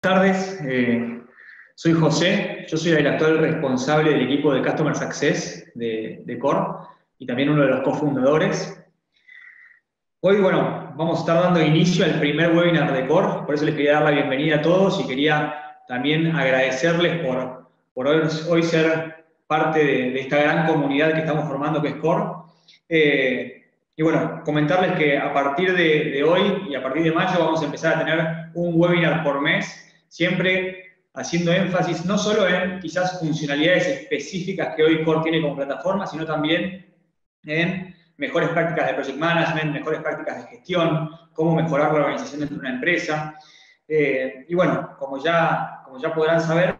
tardes, eh, soy José, yo soy el actual responsable del equipo de Customer Success de, Core y también uno de los cofundadores. Hoy, bueno, vamos a estar dando inicio al primer webinar de Core, por eso les quería dar la bienvenida a todos y quería también agradecerles por, por hoy, ser parte de, esta gran comunidad que estamos formando que es Core. Eh, y bueno, comentarles que a partir de, hoy y a partir de mayo vamos a empezar a tener un webinar por mes siempre haciendo énfasis no solo en quizás funcionalidades específicas que hoy Core tiene como plataforma, sino también en mejores prácticas de project management, mejores prácticas de gestión, cómo mejorar la organización dentro de una empresa. Eh, y bueno, como ya, como ya podrán saber,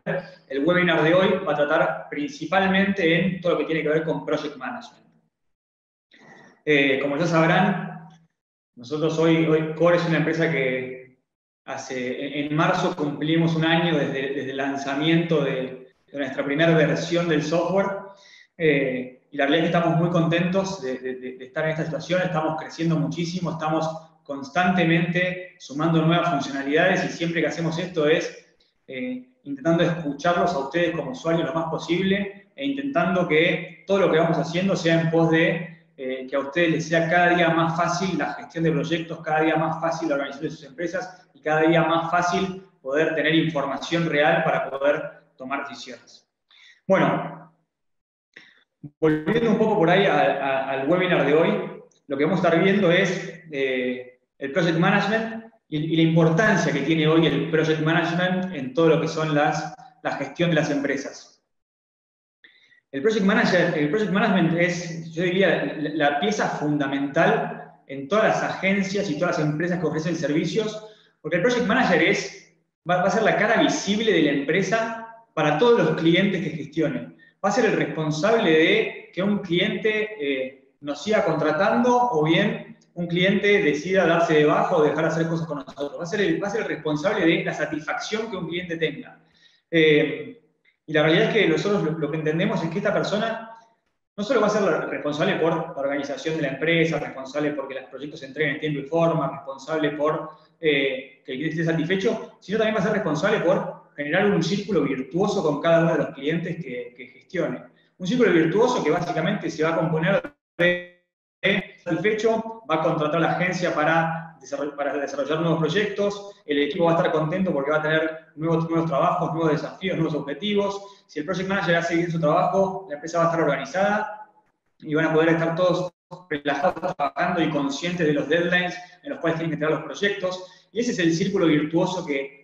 el webinar de hoy va a tratar principalmente en todo lo que tiene que ver con project management. Eh, como ya sabrán, nosotros hoy, hoy Core es una empresa que Hace, en marzo cumplimos un año desde, el lanzamiento de, nuestra primera versión del software. Eh, y la realidad es que estamos muy contentos de, estar en esta situación, estamos creciendo muchísimo, estamos constantemente sumando nuevas funcionalidades y siempre que hacemos esto es eh, intentando escucharlos a ustedes como usuarios lo más posible e intentando que todo lo que vamos haciendo sea en pos de eh, que a ustedes les sea cada día más fácil la gestión de proyectos, cada día más fácil la organización de sus empresas y cada día más fácil poder tener información real para poder tomar decisiones. Bueno, volviendo un poco por ahí al webinar de hoy, lo que vamos a estar viendo es eh, el Project Management y, la importancia que tiene hoy el Project Management en todo lo que son las, la gestión de las empresas. El Project, Manager, el project Management es, yo diría, la pieza fundamental en todas las agencias y todas las empresas que ofrecen servicios porque el Project Manager es, va, a ser la cara visible de la empresa para todos los clientes que gestionen. Va a ser el responsable de que un cliente eh, nos siga contratando o bien un cliente decida darse de bajo o dejar de hacer cosas con nosotros. Va a ser el, va a ser responsable de la satisfacción que un cliente tenga. Eh, y la realidad es que nosotros lo, lo, que entendemos es que esta persona no solo va a ser responsable por la organización de la empresa, responsable porque los proyectos se entreguen en tiempo y forma, responsable por que el cliente esté satisfecho, sino también va a ser responsable por generar un círculo virtuoso con cada uno de los clientes que, gestione. Un círculo virtuoso que básicamente se va a componer de satisfecho, va a contratar a la agencia para desarrollar nuevos proyectos, el equipo va a estar contento porque va a tener nuevos, nuevos trabajos, nuevos desafíos, nuevos objetivos. Si el project manager hace bien su trabajo, la empresa va a estar organizada y van a poder estar todos relajados trabajando y conscientes de los deadlines en los cuales tienen que entregar los proyectos. Y ese es el círculo virtuoso que,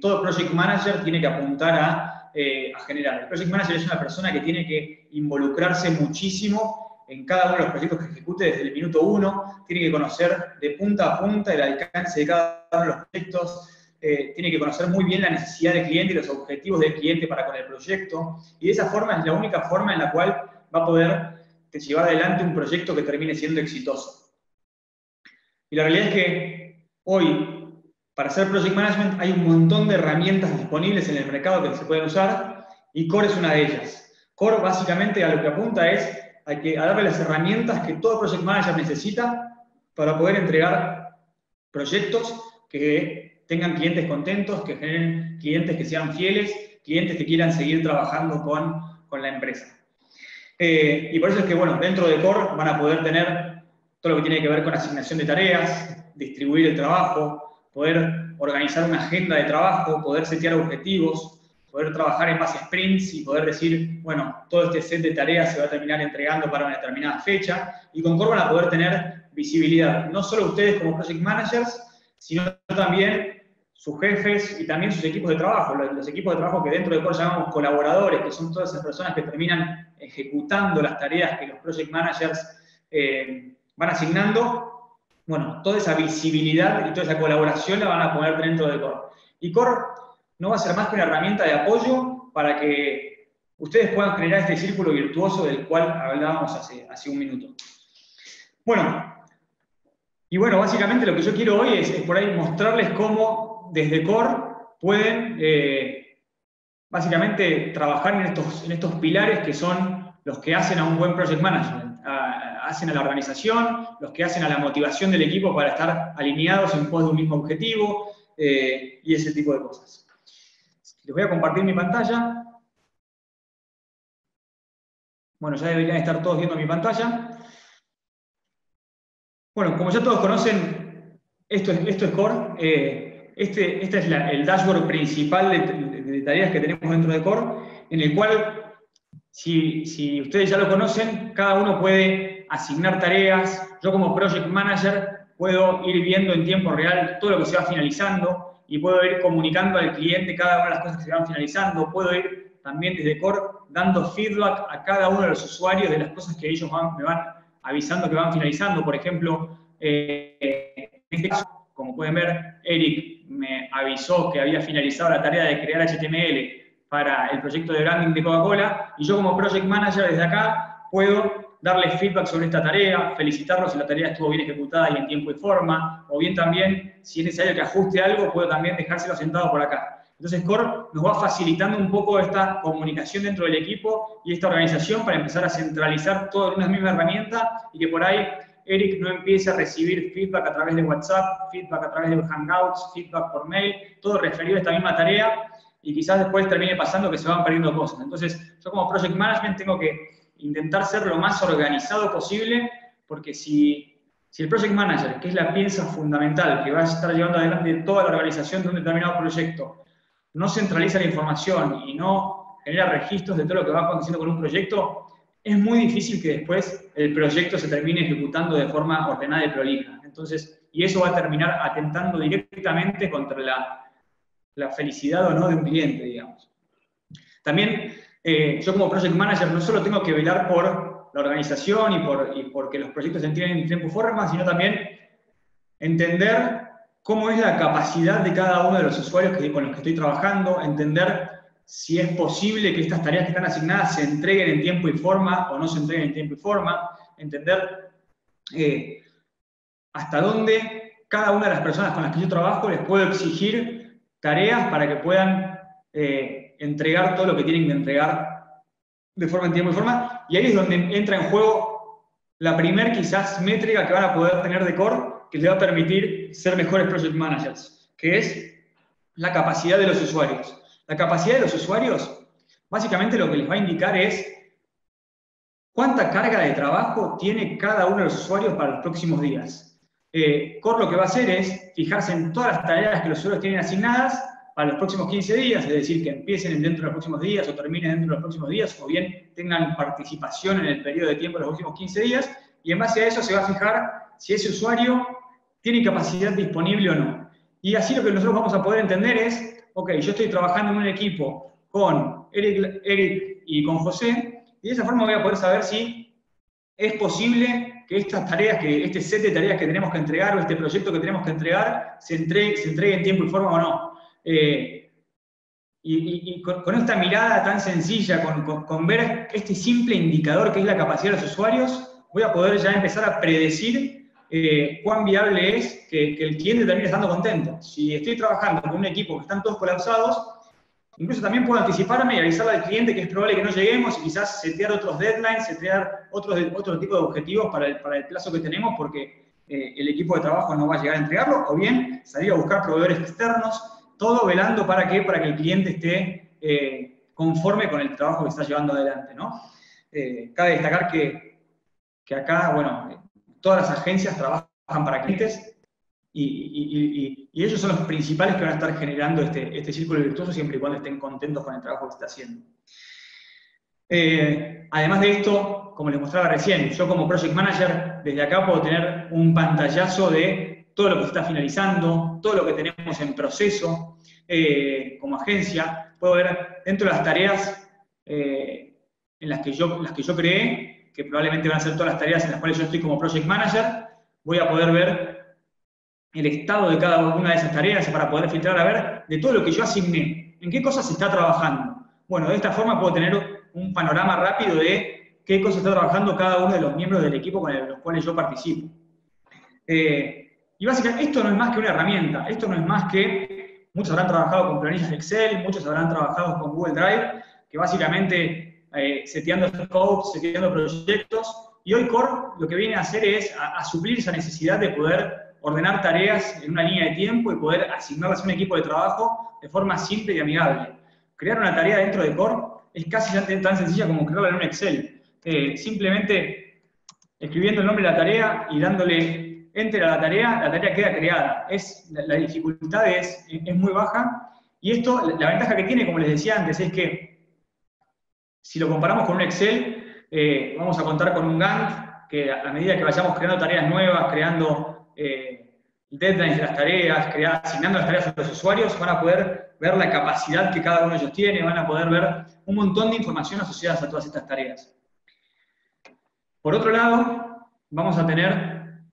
todo project manager tiene que apuntar a, eh, a, generar. El project manager es una persona que tiene que involucrarse muchísimo en cada uno de los proyectos que ejecute desde el minuto uno, tiene que conocer de punta a punta el alcance de cada uno de los proyectos, eh, tiene que conocer muy bien la necesidad del cliente y los objetivos del cliente para con el proyecto, y de esa forma es la única forma en la cual va a poder llevar adelante un proyecto que termine siendo exitoso. Y la realidad es que hoy, para hacer project management, hay un montón de herramientas disponibles en el mercado que se pueden usar y Core es una de ellas. Core básicamente a lo que apunta es a, que, darle las herramientas que todo project manager necesita para poder entregar proyectos que tengan clientes contentos, que generen clientes que sean fieles, clientes que quieran seguir trabajando con la empresa. Eh, y por eso es que, bueno, dentro de Core van a poder tener todo lo que tiene que ver con asignación de tareas, distribuir el trabajo, poder organizar una agenda de trabajo, poder setear objetivos, poder trabajar en base sprints y poder decir, bueno, todo este set de tareas se va a terminar entregando para una determinada fecha. Y con Core van a poder tener visibilidad, no solo ustedes como project managers, sino también sus jefes y también sus equipos de trabajo, los, equipos de trabajo que dentro de Core llamamos colaboradores, que son todas esas personas que terminan ejecutando las tareas que los project managers eh, van asignando, bueno, toda esa visibilidad y toda esa colaboración la van a poner dentro de Core. Y Core no va a ser más que una herramienta de apoyo para que ustedes puedan generar este círculo virtuoso del cual hablábamos hace, hace un minuto. Bueno, y bueno, básicamente lo que yo quiero hoy es por ahí mostrarles cómo desde Core pueden eh, básicamente trabajar en estos, en estos pilares que son los que hacen a un buen project management, hacen a la organización, los que hacen a la motivación del equipo para estar alineados en pos de un mismo objetivo eh, y ese tipo de cosas. Les voy a compartir mi pantalla. Bueno, ya deberían estar todos viendo mi pantalla. Bueno, como ya todos conocen, esto es, esto es Core. Eh, este, este, es el dashboard principal de, tareas que tenemos dentro de Core, en el cual, si, si ustedes ya lo conocen, cada uno puede asignar tareas. Yo como Project Manager puedo ir viendo en tiempo real todo lo que se va finalizando y puedo ir comunicando al cliente cada una de las cosas que se van finalizando. Puedo ir también desde Core dando feedback a cada uno de los usuarios de las cosas que ellos me van avisando que van finalizando. Por ejemplo, eh, en este caso, como pueden ver, Eric me avisó que había finalizado la tarea de crear HTML para el proyecto de branding de Coca-Cola y yo como Project Manager desde acá puedo darle feedback sobre esta tarea, felicitarlo si la tarea estuvo bien ejecutada y en tiempo y forma, o bien también, si es necesario que ajuste algo, puedo también dejárselo sentado por acá. Entonces, Core nos va facilitando un poco esta comunicación dentro del equipo y esta organización para empezar a centralizar todo en una misma herramienta y que por ahí Eric no empiece a recibir feedback a través de WhatsApp, feedback a través de Hangouts, feedback por mail, todo referido a esta misma tarea y quizás después termine pasando que se van perdiendo cosas. Entonces, yo como Project Management tengo que intentar ser lo más organizado posible porque si, si el Project Manager, que es la pieza fundamental que va a estar llevando adelante toda la organización de un determinado proyecto, no centraliza la información y no genera registros de todo lo que va aconteciendo con un proyecto, es muy difícil que después el proyecto se termine ejecutando de forma ordenada y prolija. Entonces, y eso va a terminar atentando directamente contra la, felicidad o no de un cliente, digamos. También eh, yo como project manager no solo tengo que velar por la organización y por, y por que los proyectos se entiendan en tiempo forma, sino también entender cómo es la capacidad de cada uno de los usuarios con los que estoy trabajando, entender si es posible que estas tareas que están asignadas se entreguen en tiempo y forma o no se entreguen en tiempo y forma, entender eh, hasta dónde cada una de las personas con las que yo trabajo les puedo exigir tareas para que puedan eh, entregar todo lo que tienen que entregar de forma en tiempo y forma. Y ahí es donde entra en juego la primer quizás métrica que van a poder tener de core, que les va a permitir ser mejores project managers, que es la capacidad de los usuarios. La capacidad de los usuarios, básicamente lo que les va a indicar es cuánta carga de trabajo tiene cada uno de los usuarios para los próximos días. Eh, Core lo que va a hacer es fijarse en todas las tareas que los usuarios tienen asignadas para los próximos 15 días, es decir, que empiecen dentro de los próximos días o terminen dentro de los próximos días, o bien tengan participación en el periodo de tiempo de los próximos 15 días, y en base a eso se va a fijar si ese usuario tiene capacidad disponible o no. Y así lo que nosotros vamos a poder entender es, ok, yo estoy trabajando en un equipo con Eric, Eric y con José, y de esa forma voy a poder saber si es posible que estas tareas, que este set de tareas que tenemos que entregar o este proyecto que tenemos que entregar se entregue, se entregue en tiempo y forma o no. Eh, y, con, esta mirada tan sencilla, con, con, ver este simple indicador que es la capacidad de los usuarios, voy a poder ya empezar a predecir eh, cuán viable es que, el cliente termine estando contento. Si estoy trabajando con un equipo que están todos colapsados, incluso también puedo anticiparme y avisarle al cliente que es probable que no lleguemos y quizás setear otros deadlines, setear otros, otro tipo de objetivos para el, para el plazo que tenemos porque eh, el equipo de trabajo no va a llegar a entregarlo, o bien salir a buscar proveedores externos, todo velando para que, para que el cliente esté eh, conforme con el trabajo que está llevando adelante. ¿no? cabe destacar que, que acá, bueno, todas las agencias trabajan para clientes y, ellos son los principales que van a estar generando este, este, círculo virtuoso siempre y cuando estén contentos con el trabajo que se está haciendo. Eh, además de esto, como les mostraba recién, yo como Project Manager, desde acá puedo tener un pantallazo de todo lo que se está finalizando, todo lo que tenemos en proceso eh, como agencia. Puedo ver dentro de las tareas eh, en las que, yo, las que yo creé, que probablemente van a ser todas las tareas en las cuales yo estoy como project manager, voy a poder ver el estado de cada una de esas tareas para poder filtrar a ver de todo lo que yo asigné, en qué cosas se está trabajando. Bueno, de esta forma puedo tener un panorama rápido de qué cosas está trabajando cada uno de los miembros del equipo con los cuales yo participo. Eh, y básicamente esto no es más que una herramienta, esto no es más que, muchos habrán trabajado con planillas Excel, muchos habrán trabajado con Google Drive, que básicamente eh, seteando scopes, seteando proyectos, y hoy Core lo que viene a hacer es a, suplir esa necesidad de poder ordenar tareas en una línea de tiempo y poder asignarlas a un equipo de trabajo de forma simple y amigable. crear una tarea dentro de Core es casi tan sencilla como crearla en un Excel. Eh, simplemente escribiendo el nombre de la tarea y dándole enter a la tarea, la tarea queda creada. Es, la, dificultad es, es, muy baja y esto, la ventaja que tiene, como les decía antes, es que si lo comparamos con un Excel, eh, vamos a contar con un Gantt que a medida que vayamos creando tareas nuevas, creando eh, deadlines de las tareas, asignando las tareas a los usuarios, van a poder ver la capacidad que cada uno de ellos tiene, van a poder ver un montón de información asociadas a todas estas tareas. Por otro lado, vamos a tener,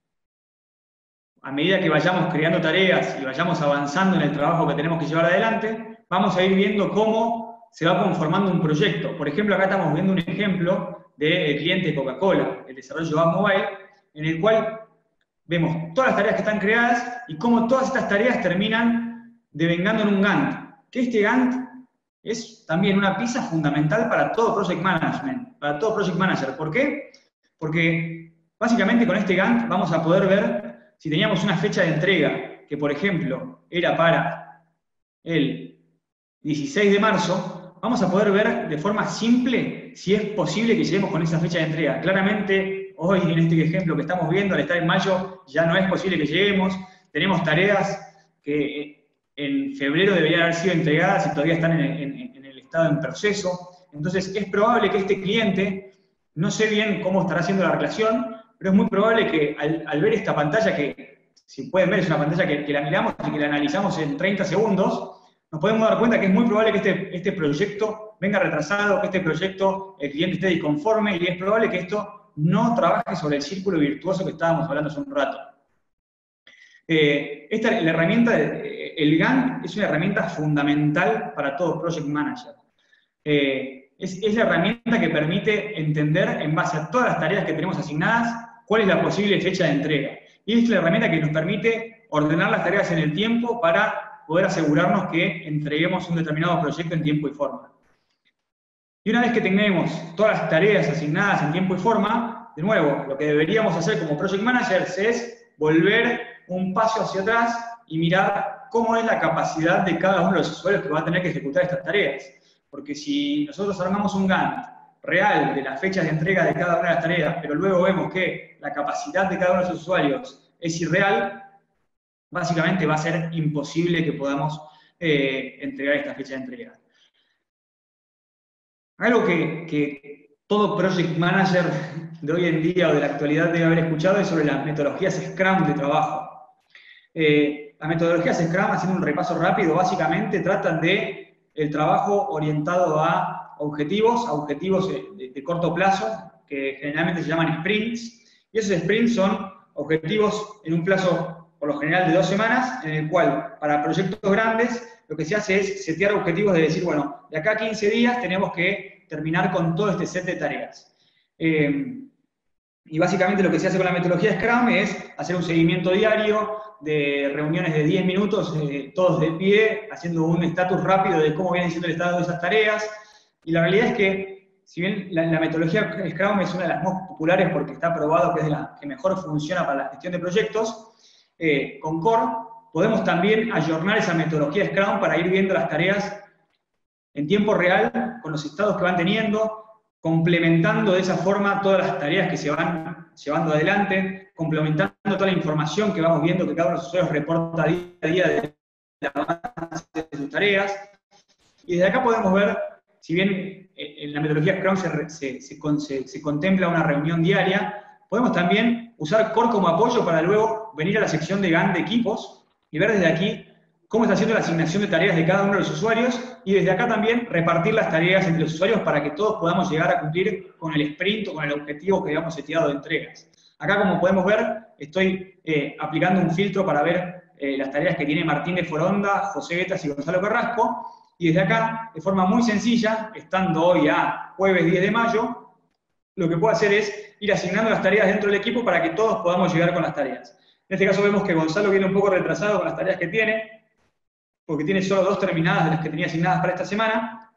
a medida que vayamos creando tareas y vayamos avanzando en el trabajo que tenemos que llevar adelante, vamos a ir viendo cómo se va conformando un proyecto. Por ejemplo, acá estamos viendo un ejemplo del cliente Coca-Cola, el desarrollo de Mobile, en el cual vemos todas las tareas que están creadas y cómo todas estas tareas terminan devengando en un Gantt. Que este Gantt es también una pieza fundamental para todo Project Management, para todo Project Manager. ¿Por qué? Porque básicamente con este Gantt vamos a poder ver si teníamos una fecha de entrega que, por ejemplo, era para el 16 de marzo, vamos a poder ver de forma simple si es posible que lleguemos con esa fecha de entrega. Claramente, hoy en este ejemplo que estamos viendo, al estar en mayo, ya no es posible que lleguemos. Tenemos tareas que en febrero deberían haber sido entregadas y todavía están en, el estado en proceso. Entonces, es probable que este cliente, no sé bien cómo estará haciendo la relación, pero es muy probable que al, ver esta pantalla, que si pueden ver es una pantalla que, la miramos y que la analizamos en 30 segundos, nos podemos dar cuenta que es muy probable que este, este proyecto venga retrasado, que este proyecto el cliente esté disconforme y es probable que esto no trabaje sobre el círculo virtuoso que estábamos hablando hace un rato. Eh, esta, la herramienta, el Gantt es una herramienta fundamental para todo Project Manager. Eh, es, la herramienta que permite entender, en base a todas las tareas que tenemos asignadas, cuál es la posible fecha de entrega. Y es la herramienta que nos permite ordenar las tareas en el tiempo para poder asegurarnos que entreguemos un determinado proyecto en tiempo y forma. Y una vez que tengamos todas las tareas asignadas en tiempo y forma, de nuevo, lo que deberíamos hacer como Project Managers es volver un paso hacia atrás y mirar cómo es la capacidad de cada uno de los usuarios que va a tener que ejecutar estas tareas. Porque si nosotros armamos un Gantt real de las fechas de entrega de cada una de las tareas, pero luego vemos que la capacidad de cada uno de los usuarios es irreal, básicamente va a ser imposible que podamos eh, entregar esta fecha de entrega. Algo que, todo project manager de hoy en día o de la actualidad debe haber escuchado es sobre las metodologías Scrum de trabajo. Eh, las metodologías Scrum, haciendo un repaso rápido, básicamente tratan de el trabajo orientado a objetivos, a objetivos de, corto plazo, que generalmente se llaman sprints, y esos sprints son objetivos en un plazo, por lo general, de dos semanas, en el cual, para proyectos grandes, lo que se hace es setear objetivos de decir, bueno, de acá a 15 días tenemos que terminar con todo este set de tareas. Eh, y básicamente lo que se hace con la metodología Scrum es hacer un seguimiento diario de reuniones de 10 minutos, eh, todos de pie, haciendo un estatus rápido de cómo viene siendo el estado de esas tareas. Y la realidad es que, si bien la, metodología Scrum es una de las más populares porque está probado que es la que mejor funciona para la gestión de proyectos, eh, con Core podemos también ayornar esa metodología Scrum para ir viendo las tareas en tiempo real, con los estados que van teniendo, complementando de esa forma todas las tareas que se van llevando adelante, complementando toda la información que vamos viendo que cada uno de los usuarios reporta día a día de la de sus tareas. Y desde acá podemos ver, si bien eh, en la metodología Scrum se, se, se contempla una reunión diaria, podemos también usar Core como apoyo para luego venir a la sección de GAN de equipos y ver desde aquí cómo está haciendo la asignación de tareas de cada uno de los usuarios y desde acá también repartir las tareas entre los usuarios para que todos podamos llegar a cumplir con el sprint o con el objetivo que habíamos seteado de entregas. Acá, como podemos ver, estoy eh, aplicando un filtro para ver eh, las tareas que tiene Martín de Foronda, José Guetas y Gonzalo Carrasco, y desde acá, de forma muy sencilla, estando hoy a jueves 10 de mayo, lo que puedo hacer es ir asignando las tareas dentro del equipo para que todos podamos llegar con las tareas. En este caso vemos que Gonzalo viene un poco retrasado con las tareas que tiene, porque tiene solo dos terminadas de las que tenía asignadas para esta semana.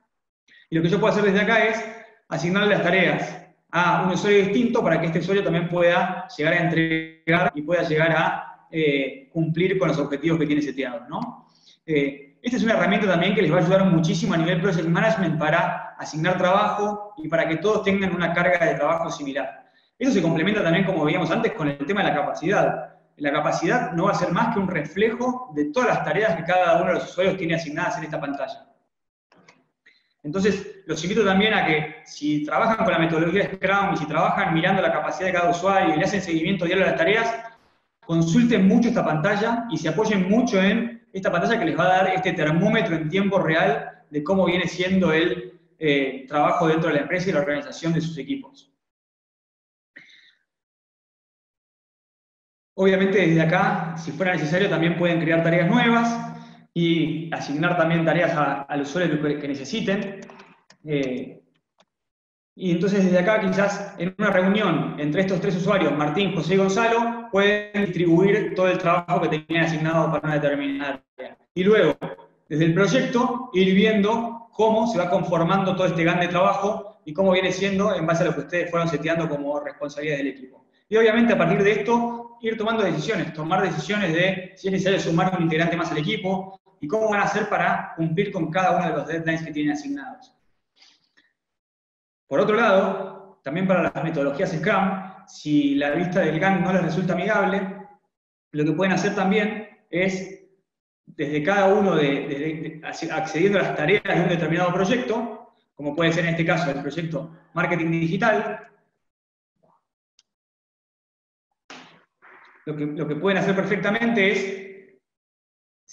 Y lo que yo puedo hacer desde acá es asignarle las tareas a un usuario distinto para que este usuario también pueda llegar a entregar y pueda llegar a eh, cumplir con los objetivos que tiene seteados. ¿no? Eh, esta es una herramienta también que les va a ayudar muchísimo a nivel Project Management para asignar trabajo y para que todos tengan una carga de trabajo similar. Eso se complementa también, como veíamos antes, con el tema de la capacidad. La capacidad no va a ser más que un reflejo de todas las tareas que cada uno de los usuarios tiene asignadas en esta pantalla. Entonces, los invito también a que si trabajan con la metodología Scrum y si trabajan mirando la capacidad de cada usuario y le hacen seguimiento diario a las tareas, consulten mucho esta pantalla y se apoyen mucho en esta pantalla que les va a dar este termómetro en tiempo real de cómo viene siendo el eh, trabajo dentro de la empresa y la organización de sus equipos. Obviamente desde acá, si fuera necesario, también pueden crear tareas nuevas, y asignar también tareas al usuario que, necesiten. Eh, y entonces desde acá quizás en una reunión entre estos tres usuarios, Martín, José y Gonzalo, pueden distribuir todo el trabajo que tenían asignado para una determinada tarea. Y luego, desde el proyecto, ir viendo cómo se va conformando todo este GAN de trabajo y cómo viene siendo en base a lo que ustedes fueron seteando como responsabilidad del equipo. Y obviamente a partir de esto, ir tomando decisiones, tomar decisiones de si es necesario sumar un integrante más al equipo, y cómo van a hacer para cumplir con cada uno de los deadlines que tienen asignados. Por otro lado, también para las metodologías Scrum, si la vista del GAN no les resulta amigable, lo que pueden hacer también es, desde cada uno, de, accediendo a las tareas de un determinado proyecto, como puede ser en este caso el proyecto Marketing Digital, lo que, lo que pueden hacer perfectamente es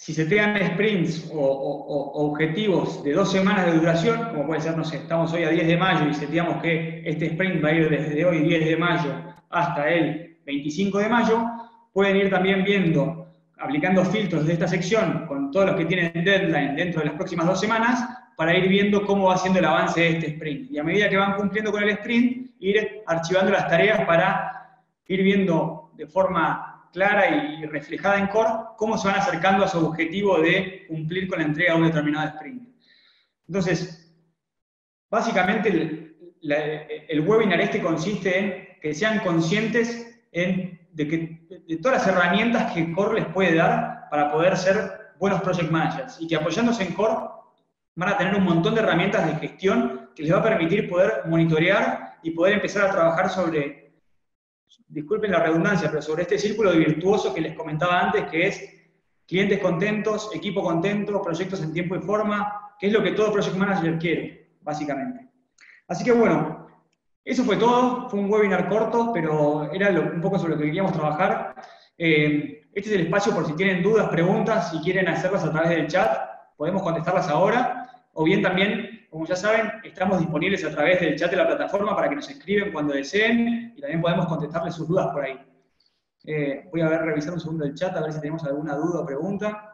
si se tengan sprints o, objetivos de dos semanas de duración, como puede ser, no sé, estamos hoy a 10 de mayo y sentíamos que este sprint va a ir desde hoy 10 de mayo hasta el 25 de mayo, pueden ir también viendo, aplicando filtros de esta sección con todos los que tienen deadline dentro de las próximas dos semanas, para ir viendo cómo va siendo el avance de este sprint. Y a medida que van cumpliendo con el sprint, ir archivando las tareas para ir viendo de forma clara y reflejada en core cómo se van acercando a su objetivo de cumplir con la entrega de un determinado sprint. Entonces, básicamente el, webinar este consiste en que sean conscientes de, que, de todas las herramientas que Core les puede dar para poder ser buenos project managers y que apoyándose en Core van a tener un montón de herramientas de gestión que les va a permitir poder monitorear y poder empezar a trabajar sobre disculpen la redundancia, pero sobre este círculo virtuoso que les comentaba antes, que es clientes contentos, equipo contento, proyectos en tiempo y forma, que es lo que todo Project Manager quiere, básicamente. Así que bueno, eso fue todo, fue un webinar corto, pero era un poco sobre lo que queríamos trabajar. Eh, este es el espacio por si tienen dudas, preguntas, si quieren hacerlas a través del chat, podemos contestarlas ahora, o bien también como ya saben, estamos disponibles a través del chat de la plataforma para que nos escriben cuando deseen y también podemos contestarles sus dudas por ahí. Eh, voy a ver, revisar un segundo el chat a ver si tenemos alguna duda o pregunta.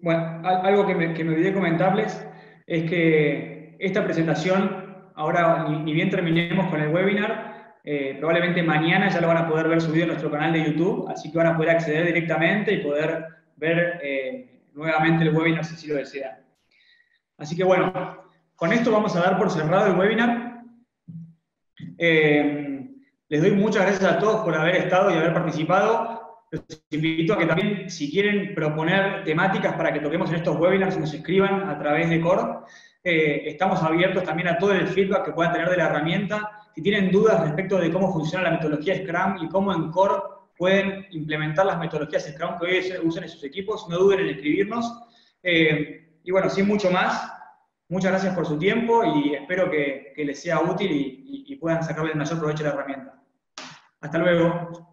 Bueno, algo que me, que me, olvidé comentarles es que esta presentación, ahora ni, bien terminemos con el webinar, eh, probablemente mañana ya lo van a poder ver subido en nuestro canal de YouTube, así que van a poder acceder directamente y poder ver eh, nuevamente el webinar si así lo desean. Así que bueno, con esto vamos a dar por cerrado el webinar. Eh, les doy muchas gracias a todos por haber estado y haber participado. Los invito a que también, si quieren proponer temáticas para que toquemos en estos webinars, nos escriban a través de Core. Eh, estamos abiertos también a todo el feedback que puedan tener de la herramienta. Si tienen dudas respecto de cómo funciona la metodología Scrum y cómo en Core pueden implementar las metodologías Scrum que hoy usan en sus equipos, no duden en escribirnos. Eh, y bueno, sin mucho más, muchas gracias por su tiempo y espero que, les sea útil y, y puedan sacarle el mayor provecho de la herramienta. Hasta luego.